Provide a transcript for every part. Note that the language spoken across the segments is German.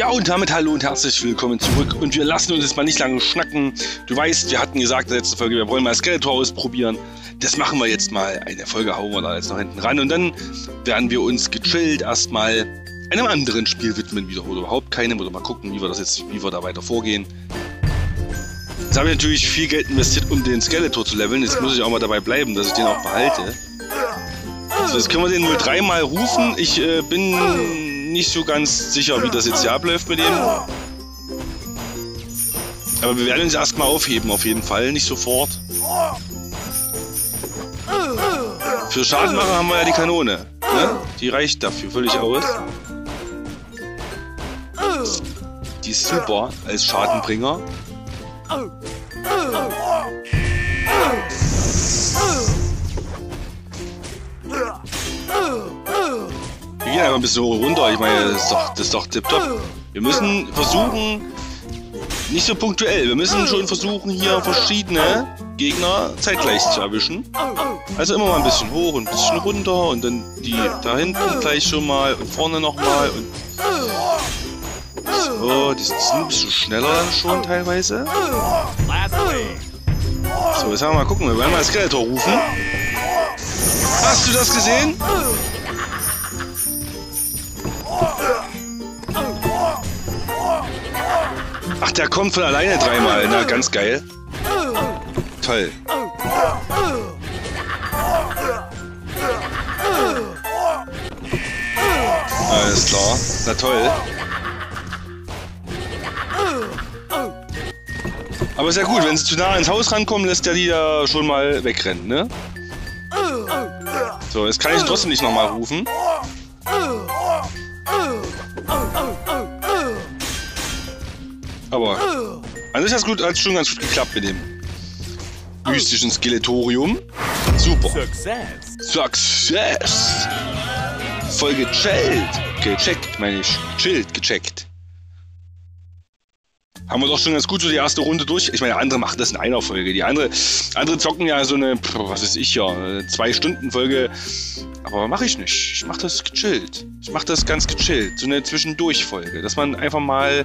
Ja, und damit hallo und herzlich willkommen zurück. Und wir lassen uns jetzt mal nicht lange schnacken. Du weißt, wir hatten gesagt in der letzten Folge, wir wollen mal Skeletor ausprobieren. Das machen wir jetzt mal. Eine Folge hauen wir da jetzt noch hinten ran. Und dann werden wir uns gechillt erstmal einem anderen Spiel widmen wieder. Oder überhaupt keinem. Oder mal gucken, wie wir das jetzt, wie wir da weiter vorgehen. Jetzt habe ich natürlich viel Geld investiert, um den Skeletor zu leveln. Jetzt muss ich auch mal dabei bleiben, dass ich den auch behalte. So, jetzt können wir den wohl dreimal rufen. Ich äh, bin nicht so ganz sicher, wie das jetzt hier abläuft mit dem. Aber wir werden uns erstmal aufheben, auf jeden Fall. Nicht sofort. Für Schadenmacher haben wir ja die Kanone. Ne? Die reicht dafür völlig aus. Die ist super als Schadenbringer. Gehen einfach ein bisschen runter. Ich meine, das ist doch, das ist doch tipptopp. Wir müssen versuchen, nicht so punktuell, wir müssen schon versuchen, hier verschiedene Gegner zeitgleich zu erwischen. Also immer mal ein bisschen hoch und ein bisschen runter und dann die da hinten gleich schon mal und vorne nochmal und... So, die sind ein bisschen schneller dann schon teilweise. So, jetzt haben wir mal gucken, wir werden mal Skeletor rufen. Hast du das gesehen? Ach, der kommt von alleine dreimal. Na, ganz geil. Toll. Alles klar. Na toll. Aber ist ja gut, wenn sie zu nah ins Haus rankommen, lässt der die da schon mal wegrennen, ne? So, jetzt kann ich trotzdem nicht nochmal rufen. Aber an sich hat es schon ganz gut geklappt mit dem mystischen Skeletorium. Super. Success. Success. Voll gechillt. Gecheckt, meine ich. Chillt, gecheckt. Haben wir doch schon ganz gut so die erste Runde durch. Ich meine, andere machen das in einer Folge. Die andere, andere zocken ja so eine, was weiß ich ja, zwei Stunden Folge. Aber mache ich nicht. Ich mache das gechillt. Ich mache das ganz gechillt. So eine Zwischendurch-Folge. Dass man einfach mal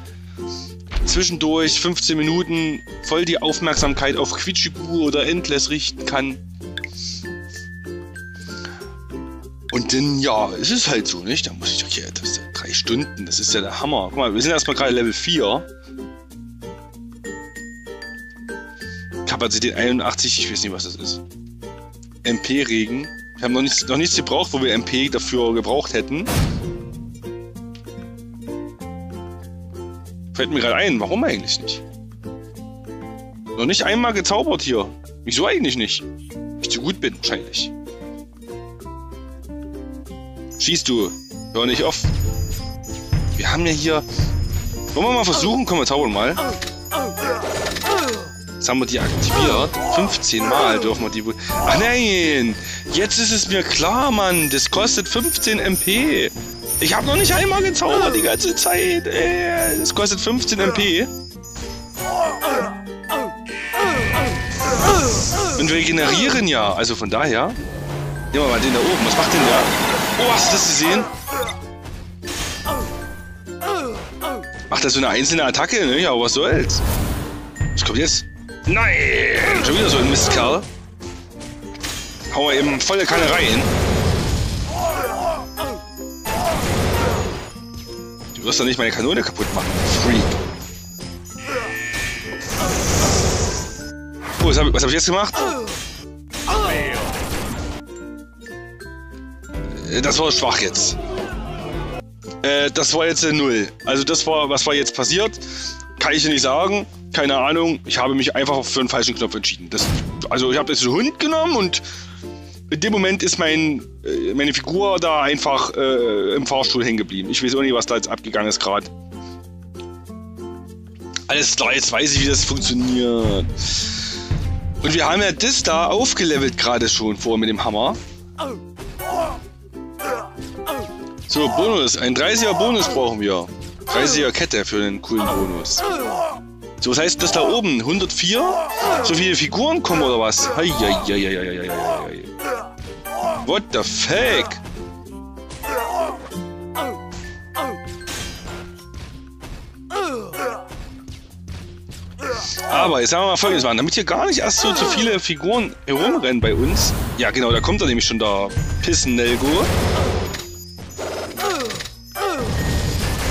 zwischendurch 15 Minuten voll die Aufmerksamkeit auf Quietschigu oder Endless richten kann. Und dann, ja, es ist halt so, nicht? Da muss ich, okay, das ist ja drei Stunden, das ist ja der Hammer. Guck mal, wir sind erstmal gerade Level 4. Kapazität 81, ich weiß nicht, was das ist. MP-Regen. Wir haben noch nichts, noch nichts gebraucht, wo wir MP dafür gebraucht hätten. Fällt mir gerade ein, warum eigentlich nicht? Noch nicht einmal gezaubert hier. Wieso eigentlich nicht? Ich zu gut bin, wahrscheinlich. Schießt du. Hör nicht auf. Wir haben ja hier... Wollen wir mal versuchen? Komm, wir zaubern mal. Jetzt haben wir die aktiviert. 15 Mal dürfen wir die. Ach nein! Jetzt ist es mir klar, Mann. Das kostet 15 MP. Ich habe noch nicht einmal gezaubert die ganze Zeit. Das kostet 15 MP. Und wir regenerieren ja. Also von daher... Nehmen wir mal den da oben. Was macht denn der? Oh, hast du das gesehen? Macht das so eine einzelne Attacke, ne? Ja, aber was soll's? Was kommt jetzt? Nein! Schon wieder so ein Mistkerl. Hauen wir eben volle Kanne rein. Du wirst doch nicht meine Kanone kaputt machen, Freak. Oh, was habe hab ich jetzt gemacht? Äh, Das war schwach jetzt. Äh, das war jetzt äh, null. Also das war, was war jetzt passiert, kann ich dir nicht sagen. Keine Ahnung. Ich habe mich einfach für einen falschen Knopf entschieden. Das, also ich habe jetzt einen Hund genommen und in dem Moment ist mein, äh, meine Figur da einfach äh, im Fahrstuhl hängen geblieben. Ich weiß auch nicht, was da jetzt abgegangen ist gerade. Alles klar, jetzt weiß ich, wie das funktioniert. Und wir haben ja das da aufgelevelt gerade schon vor mit dem Hammer. So, Bonus. Ein 30er Bonus brauchen wir. 30er Kette für den coolen Bonus. So, was heißt das da oben? 104? So viele Figuren kommen oder was? Heieieiei. What the fuck? Aber jetzt haben wir mal folgendes machen, damit hier gar nicht erst so zu viele Figuren herumrennen bei uns. Ja genau, da kommt er nämlich schon da. Pissen Nelgo.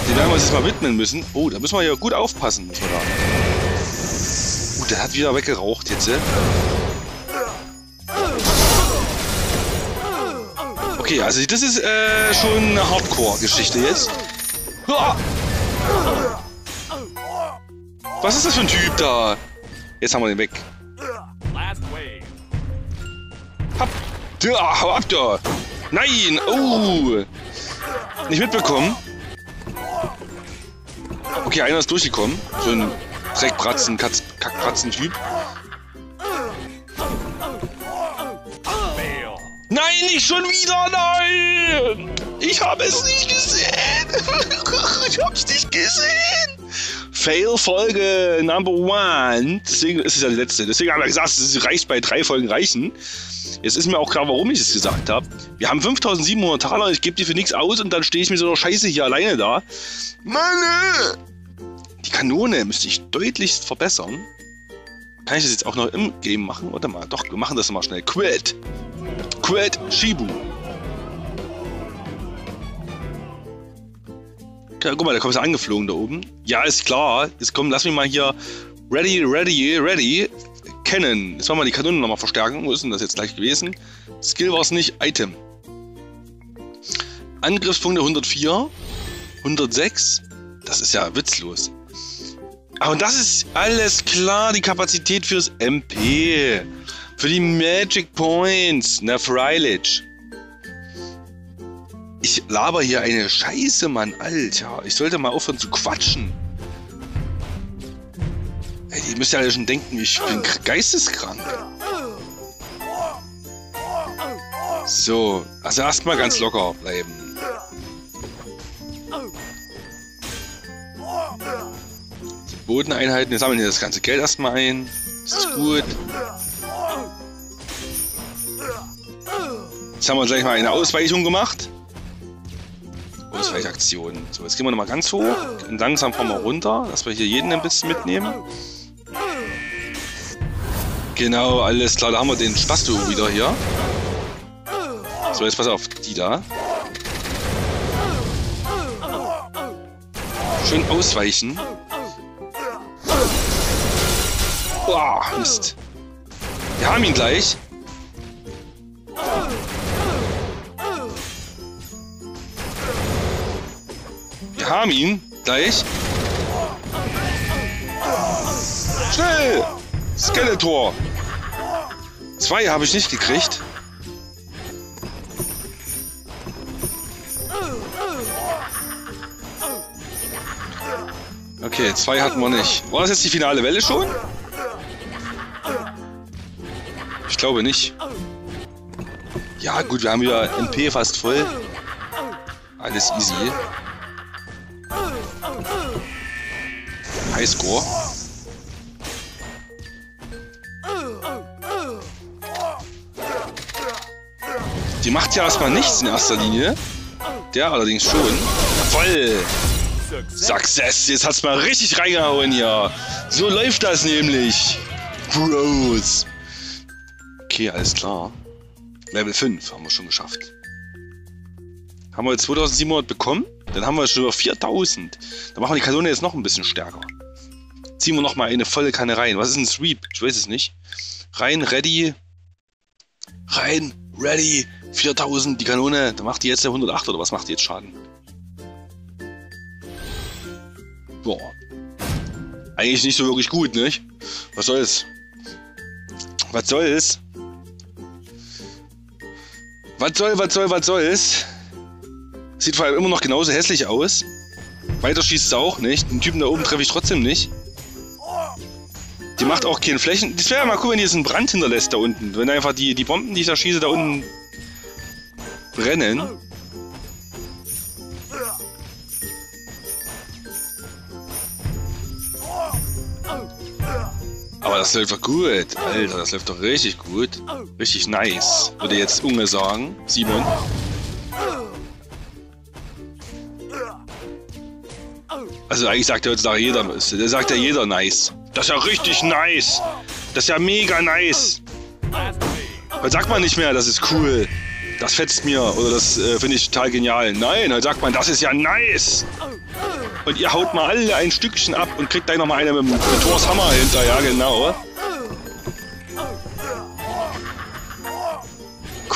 Den werden wir uns jetzt mal widmen müssen. Oh, da müssen wir ja gut aufpassen, muss man da. Oh, der hat wieder weggeraucht jetzt, ey. Okay, also das ist äh, schon eine Hardcore-Geschichte jetzt. Was ist das für ein Typ da? Jetzt haben wir den weg. Hab. Ja, hau ab da. Nein. Oh. Nicht mitbekommen. Okay, einer ist durchgekommen. So ein Dreckbratzen, Kackbratzen-Typ. Nicht schon wieder, nein! Ich habe es nicht gesehen! ich hab's nicht gesehen! Fail-Folge Number One. Deswegen ist es ja die letzte. Deswegen haben wir gesagt, es reicht bei drei Folgen reichen. Jetzt ist mir auch klar, warum ich es gesagt habe. Wir haben 5700 Taler, ich gebe die für nichts aus und dann stehe ich mit so einer Scheiße hier alleine da. Mann! Die Kanone müsste ich deutlichst verbessern. Kann ich das jetzt auch noch im Game machen? Warte mal, doch, wir machen das mal schnell. Quit! Quet Shibu. Ja, guck mal, da kommt es angeflogen da oben. Ja, ist klar. Jetzt komm, lass mich mal hier ready, ready, ready kennen. Jetzt wollen wir die Kanone nochmal verstärken. Wo ist denn das jetzt gleich gewesen? Skill war es nicht, Item. Angriffspunkte 104, 106. Das ist ja witzlos. Ah, und das ist alles klar, die Kapazität fürs MP. Für die Magic Points. Na, freilich. Ich laber hier eine Scheiße, Mann. Alter. Ich sollte mal aufhören zu quatschen. Ey, die müsst ja alle schon denken, ich bin geisteskrank. So, also erstmal ganz locker bleiben. Die Bodeneinheiten, wir sammeln hier das ganze Geld erstmal ein. Das ist gut. Jetzt haben wir gleich mal eine Ausweichung gemacht. Ausweichaktion. So, jetzt gehen wir nochmal ganz hoch. Und langsam fahren wir runter, dass wir hier jeden ein bisschen mitnehmen. Genau, alles klar. Da haben wir den Spasto wieder hier. So, jetzt pass auf. Die da. Schön ausweichen. Boah, Mist. Wir haben ihn gleich. Haben ihn. Gleich. Schnell! Skeletor! Zwei habe ich nicht gekriegt. Okay, zwei hatten wir nicht. War das jetzt die finale Welle schon? Ich glaube nicht. Ja gut, wir haben wieder MP fast voll. Alles easy. Highscore. Die macht ja erstmal nichts in erster Linie. Der allerdings schon. Voll! Success! Jetzt hat's mal richtig reingehauen hier. So läuft das nämlich. Gross. Okay, alles klar. Level 5 haben wir schon geschafft. Haben wir jetzt 2700 bekommen? Dann haben wir schon über 4000. Dann machen wir die Kanone jetzt noch ein bisschen stärker. Ziehen wir noch mal eine volle Kanne rein. Was ist ein Sweep? Ich weiß es nicht. Rein, ready. Rein, ready. 4000, die Kanone. Da macht die jetzt der 108 oder was macht die jetzt Schaden? Boah. Eigentlich nicht so wirklich gut, nicht? Was soll's? Was soll's? Was soll, was soll, was soll's? Sieht vor allem immer noch genauso hässlich aus. Weiter schießt sie auch nicht. Den Typen da oben treffe ich trotzdem nicht. Die macht auch keinen Flächen. Das wäre ja mal cool, wenn die jetzt einen Brand hinterlässt da unten. Wenn einfach die, die Bomben, die ich da schieße, da unten brennen. Aber das läuft doch gut. Alter, das läuft doch richtig gut. Richtig nice. Würde jetzt Unge sagen. Simon. Also eigentlich sagt ja heutzutage jeder, der sagt ja jeder nice. Das ist ja richtig nice. Das ist ja mega nice. Heute sagt man nicht mehr, das ist cool. Das fetzt mir oder das äh, finde ich total genial. Nein, heute sagt man, das ist ja nice. Und ihr haut mal alle ein Stückchen ab und kriegt gleich nochmal eine mit, mit Thors Hammer hinterher, genau.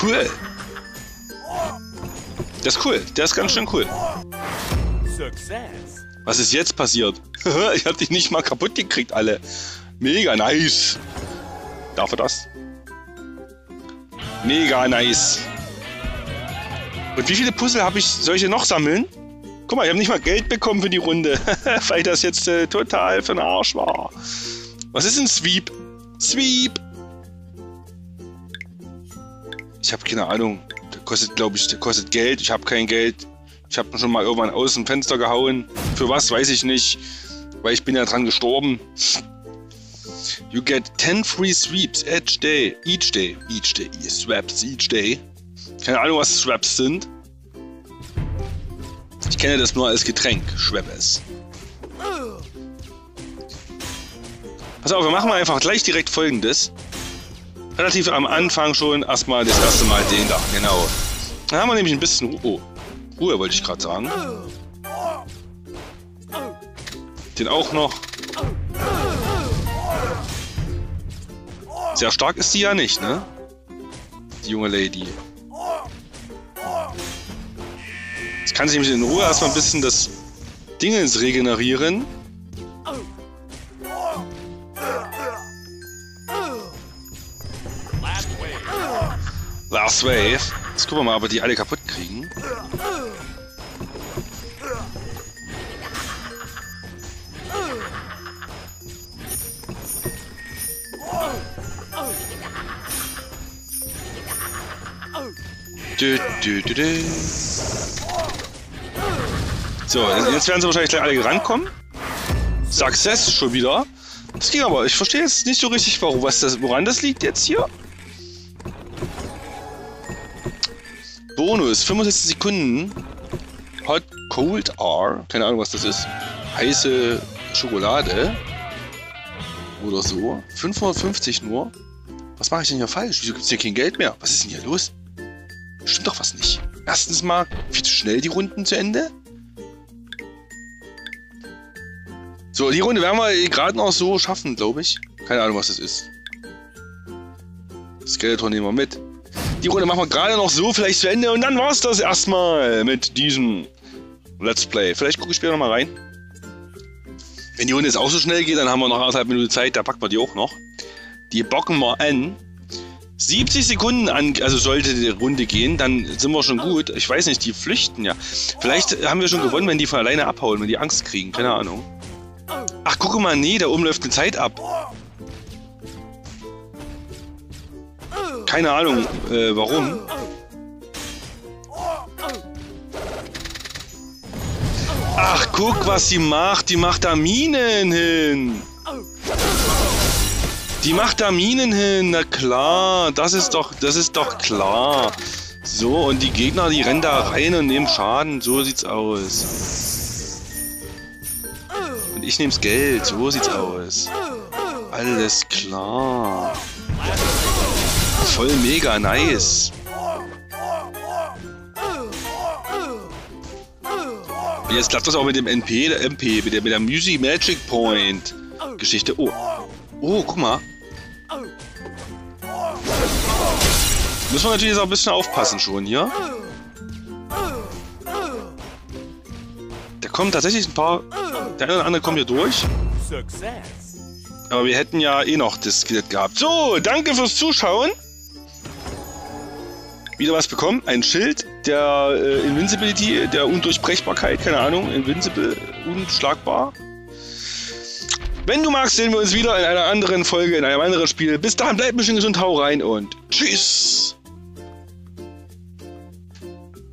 Cool. Der ist cool. Der ist ganz schön cool. Was ist jetzt passiert? ich hab dich nicht mal kaputt gekriegt, alle. Mega nice. Darf er das? Mega nice. Und wie viele Puzzle habe ich solche noch sammeln? Guck mal, ich habe nicht mal Geld bekommen für die Runde, weil das jetzt äh, total für den Arsch war. Was ist ein Sweep? Sweep! Ich habe keine Ahnung. Der kostet, glaube ich, der kostet Geld. Ich habe kein Geld. Ich habe schon mal irgendwann aus dem Fenster gehauen. Für was, weiß ich nicht. Weil ich bin ja dran gestorben. You get 10 free sweeps each day. Each day. Each day. Swaps each day. Keine Ahnung, was Swaps sind. Ich kenne das nur als Getränk. Schweppes. Pass auf, wir machen einfach gleich direkt folgendes. Relativ am Anfang schon erstmal das erste Mal den da. Genau. Dann haben wir nämlich ein bisschen Ruhe. Ruhe wollte ich gerade sagen. Den auch noch. Sehr stark ist die ja nicht, ne? Die junge Lady. Jetzt kann sie in Ruhe erstmal ein bisschen das Dingens regenerieren. Last Wave. Jetzt gucken wir mal, ob wir die alle kaputt kriegen. Du, du, du. So, jetzt werden sie wahrscheinlich gleich alle rankommen. Success schon wieder. Das ging aber, ich verstehe jetzt nicht so richtig, warum, was das, woran das liegt jetzt hier. Bonus, 65 Sekunden. Hot Cold R. Keine Ahnung, was das ist. Heiße Schokolade. Oder so. 550 nur. Was mache ich denn hier falsch? Wieso gibt es hier kein Geld mehr? Was ist denn hier los? Stimmt doch was nicht. Erstens mal viel zu schnell die Runden zu Ende. So, die Runde werden wir gerade noch so schaffen, glaube ich. Keine Ahnung, was das ist. Skeleton nehmen wir mit. Die Runde machen wir gerade noch so vielleicht zu Ende und dann war es das erstmal mit diesem Let's Play. Vielleicht gucke ich später nochmal rein. Wenn die Runde jetzt auch so schnell geht, dann haben wir noch anderthalb Minuten Zeit, da packen wir die auch noch. Die bocken wir an. 70 Sekunden an, also sollte die Runde gehen, dann sind wir schon gut. Ich weiß nicht, die flüchten ja. Vielleicht haben wir schon gewonnen, wenn die von alleine abhauen, wenn die Angst kriegen. Keine Ahnung. Ach, guck mal, nee, da oben läuft die Zeit ab. Keine Ahnung, äh, warum. Ach, guck, was sie macht. Die macht da Minen hin. Die macht da Minen hin, na klar. Das ist doch, das ist doch klar. So, und die Gegner, die rennen da rein und nehmen Schaden. So sieht's aus. Und ich nehm's Geld. So sieht's aus. Alles klar. Voll mega nice. Und jetzt klappt das auch mit dem NP, der MP, mit der, mit der Music Magic Point Geschichte. Oh. Oh, guck mal. Müssen wir natürlich jetzt auch ein bisschen aufpassen schon hier. Da kommen tatsächlich ein paar... Der eine oder andere kommt hier durch. Aber wir hätten ja eh noch das Skelett gehabt. So, danke fürs Zuschauen. Wieder was bekommen. Ein Schild der äh, Invincibility, der Undurchbrechbarkeit, keine Ahnung. Invincible, unschlagbar. Wenn du magst, sehen wir uns wieder in einer anderen Folge, in einem anderen Spiel. Bis dahin, bleib ein bisschen gesund, hau rein und tschüss.